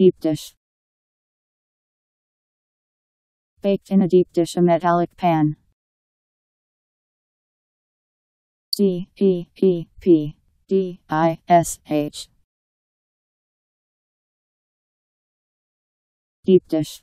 Deep dish. Baked in a deep dish a metallic pan. D E E P D I S H. Deep dish.